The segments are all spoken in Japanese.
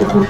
Mm-hmm.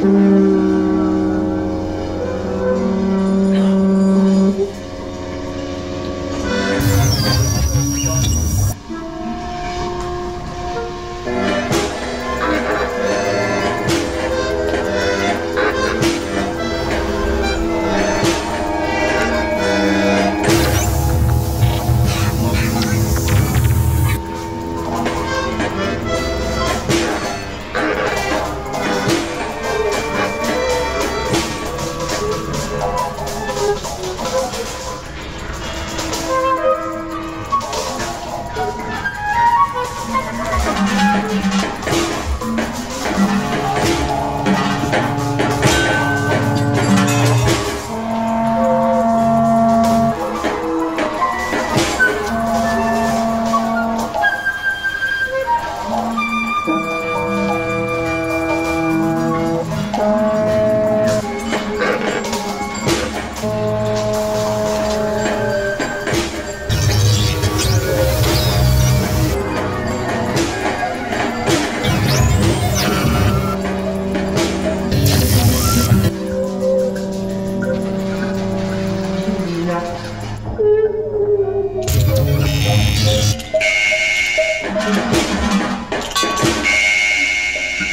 Mm-hmm.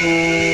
Música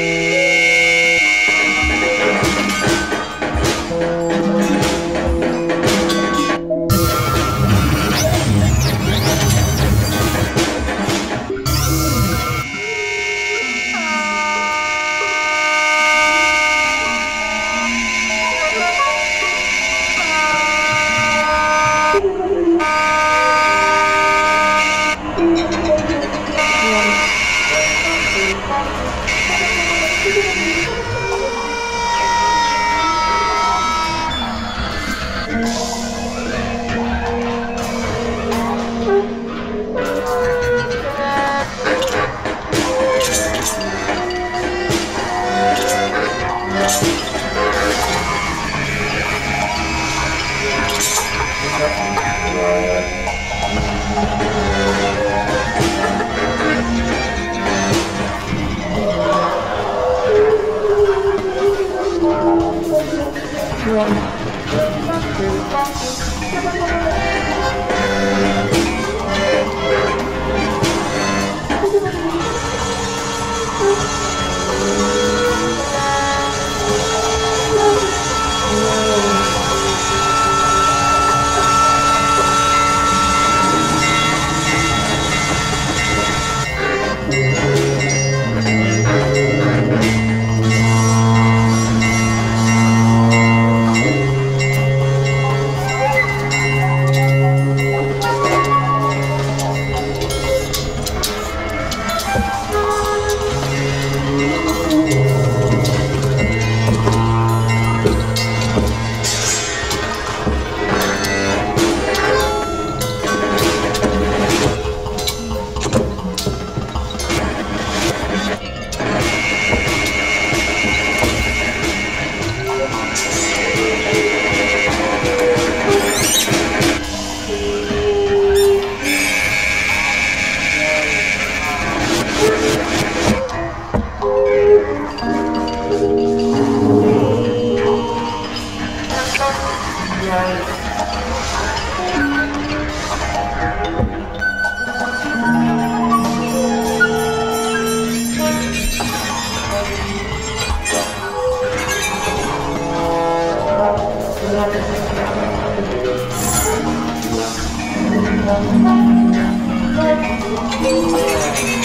one. Thank you.